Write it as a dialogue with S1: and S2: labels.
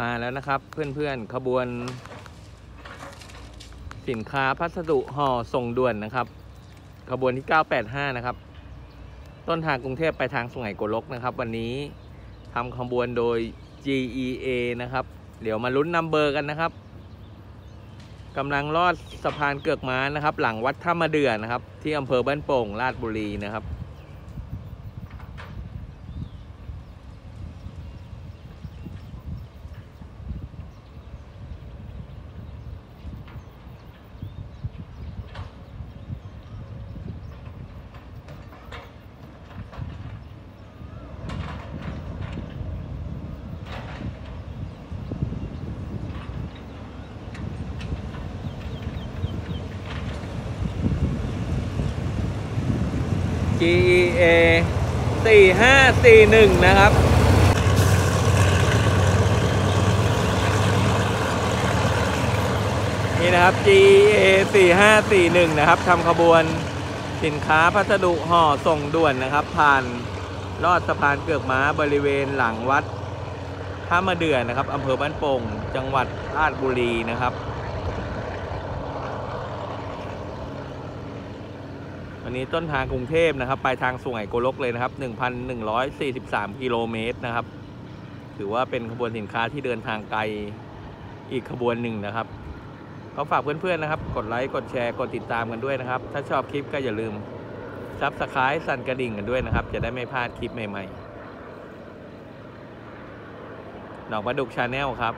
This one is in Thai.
S1: มาแล้วนะครับเพื่อนๆขบวน สินค้าพัสดุห่อส่งด่วนนะครับ ขบวนที่ 985 นะครับ ต้นทางกรุงเทพไปทางสุไหงโกลกนะครับ วันนี้ทำขบวนโดย GEA นะครับ เดี๋ยวมาลุ้นนัมเบอร์กันนะครับกำลังลอดสะพานเกือกม้านะครับ หลังวัดท่ามะเดือนะครับ ที่อำเภอบ้านโป่งราชบุรีนะครับ GEA 4541 นะครับ นี่นะครับ GEA 4541 นะครับทำขบวนสินค้าพัสดุห่อส่งด่วนนะครับ ผ่านลอดสะพานเกือกม้าบริเวณหลังวัดท่ามะเดือนะครับอำเภอบ้านโป่ง จังหวัดราชบุรีนะครับ วันนี้ต้นทางกรุงเทพนะครับปลายทางสุไหงโกลกเลยนะครับ 1,143 กิโลเมตรนะครับ ถือว่าเป็นขบวนสินค้าที่เดินทางไกลอีกขบวนหนึ่งนะครับ ก็ฝากเพื่อนๆนะครับ กดไลค์กดแชร์กดติดตามกันด้วยนะครับ ถ้าชอบคลิปก็อย่าลืม subscribe สั่นกระดิ่งกันด้วยนะครับ จะได้ไม่พลาดคลิปใหม่ๆดอกประดุก channel ครับ